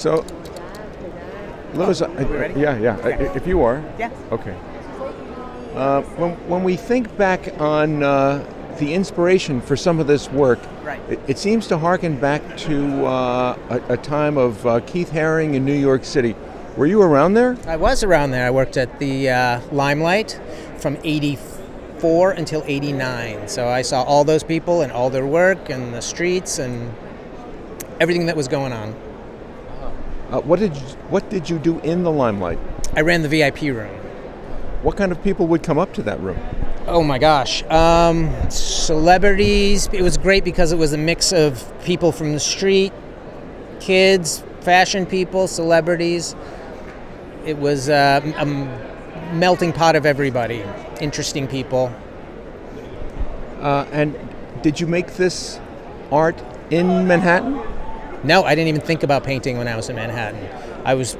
So, Louis, ready? yeah, yeah. Okay. If you are, Yeah. okay. Uh, when, when we think back on uh, the inspiration for some of this work, Right. it, it seems to harken back to uh, a, a time of uh, Keith Haring in New York City. Were you around there? I was around there. I worked at the uh, Limelight from 84 until 89. So I saw all those people and all their work and the streets and everything that was going on. Uh, what did you, what did you do in the limelight? I ran the VIP room. What kind of people would come up to that room? Oh my gosh. Um, celebrities. It was great because it was a mix of people from the street, kids, fashion people, celebrities. It was uh, a melting pot of everybody. Interesting people. Uh, and did you make this art in Manhattan? No, I didn't even think about painting when I was in Manhattan. I was,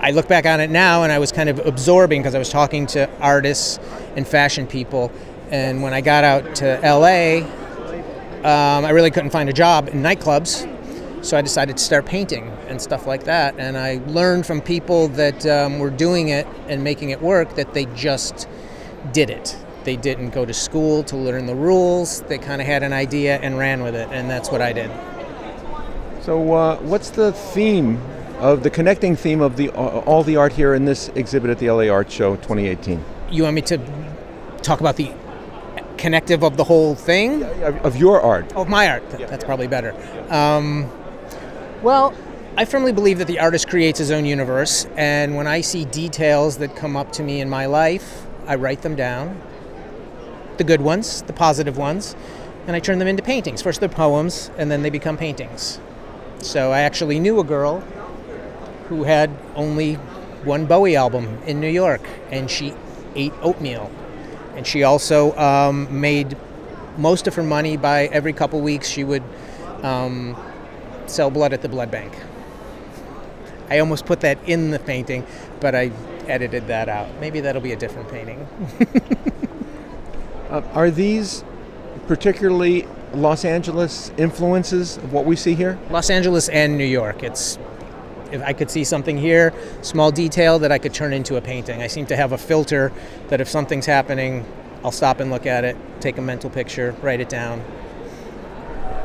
I look back on it now, and I was kind of absorbing because I was talking to artists and fashion people. And when I got out to LA, um, I really couldn't find a job in nightclubs, so I decided to start painting and stuff like that. And I learned from people that um, were doing it and making it work that they just did it. They didn't go to school to learn the rules. They kind of had an idea and ran with it, and that's what I did. So, uh, what's the theme of the connecting theme of the uh, all the art here in this exhibit at the LA Art Show 2018? you want me to talk about the connective of the whole thing? Of, of your art. of my art. Th- that's probably better. Um, well i firmly believe that the artist creates his own universe and when i see details that come up to me in my life i write them down. The good ones the positive ones and i turn them into paintings. First they're poems and then they become paintings so i actually knew a girl who had only one Bowie album in New York, and she ate oatmeal. And she also um, made most of her money by every couple weeks she would um, sell blood at the blood bank. I almost put that in the painting, but I edited that out. Maybe that'll be a different painting. Uh, are these particularly Los Angeles influences of what we see here? Los Angeles and New York. It's if I could see something here, small detail that I could turn into a painting. I seem to have a filter that if something's happening, I'll stop and look at it, take a mental picture, write it down.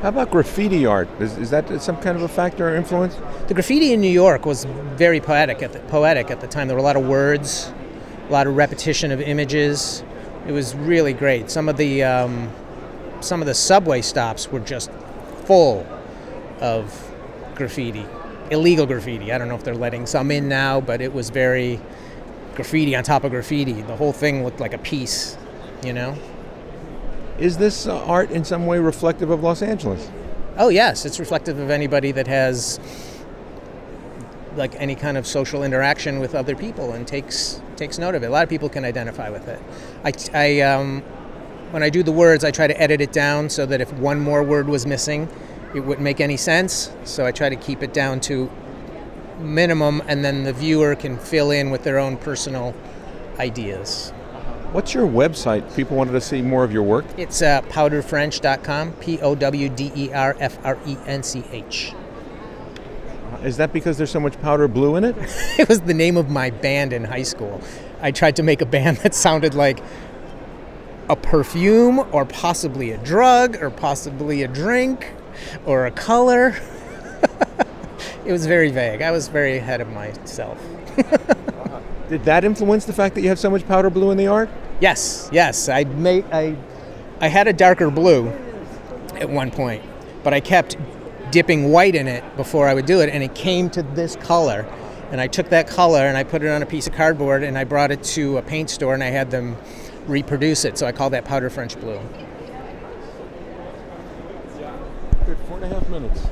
How about graffiti art? Is, is that some kind of a factor or influence? The graffiti in New York was very poetic at the, poetic at the time. There were a lot of words, a lot of repetition of images. It was really great. Some of the um, some of the subway stops were just full of graffiti, illegal graffiti. I don't know if they're letting some in now, but it was very graffiti on top of graffiti. The whole thing looked like a piece, you know. Is this uh, art in some way reflective of Los Angeles? Oh yes, it's reflective of anybody that has like any kind of social interaction with other people and takes takes note of it. A lot of people can identify with it. I, I um, when I do the words, I try to edit it down so that if one more word was missing, it wouldn't make any sense. So I try to keep it down to minimum, and then the viewer can fill in with their own personal ideas. What's your website? People wanted to see more of your work. It's uh, powderfrench.com, P O W D E R F R E N C H. Is that because there's so much powder blue in it? It was the name of my band in high school. I tried to make a band that sounded like a perfume or possibly a drug or possibly a drink or a color. it was very vague. I was very ahead of myself. Did that influence the fact that you have so much powder blue in the art? Yes, yes. I made I I had a darker blue at one point, but I kept dipping white in it before I would do it and it came to this color. And I took that color and I put it on a piece of cardboard and I brought it to a paint store and I had them reproduce it. So I call that powder French blue. Good, four and a half minutes.